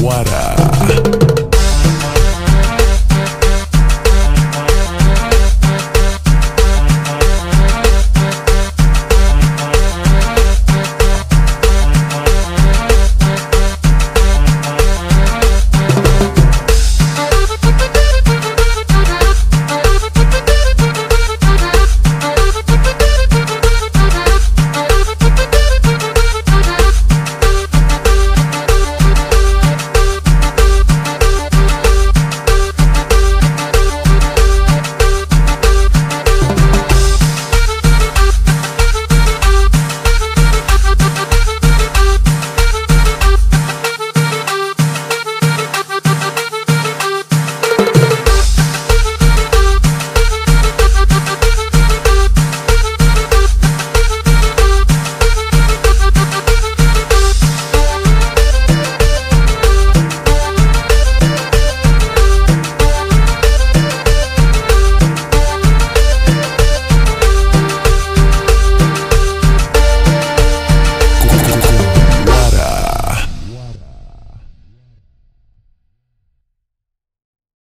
What up?